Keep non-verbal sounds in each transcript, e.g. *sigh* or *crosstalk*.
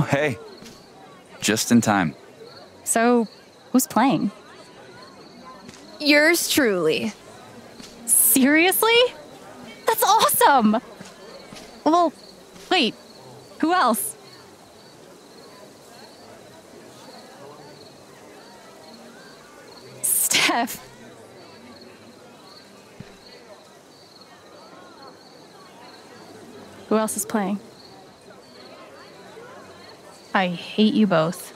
Oh, hey. Just in time. So, who's playing? Yours truly. Seriously? That's awesome! Well, wait, who else? Steph. Who else is playing? I hate you both.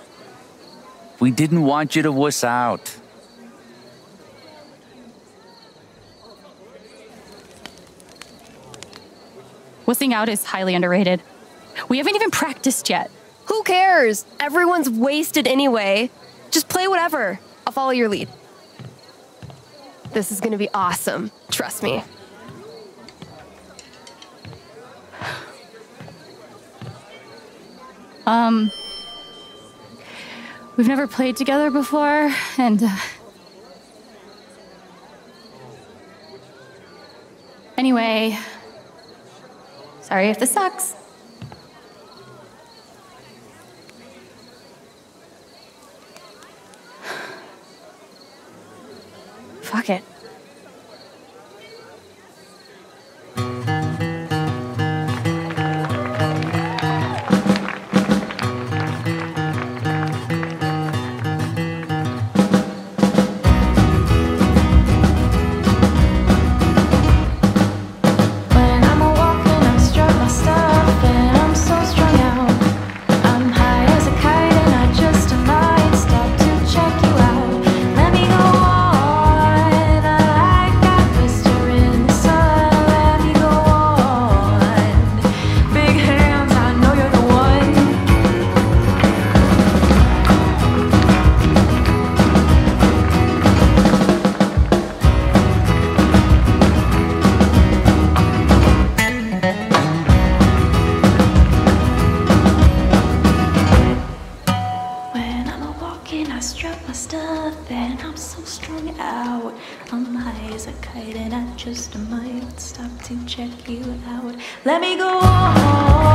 We didn't want you to wuss out. Wussing out is highly underrated. We haven't even practiced yet. Who cares? Everyone's wasted anyway. Just play whatever. I'll follow your lead. This is gonna be awesome. Trust me. Um, we've never played together before, and uh, anyway, sorry if this sucks. *sighs* Fuck it. My stuff, and I'm so strung out. I'm high as a kite, and I just might stop to check you out. Let me go on.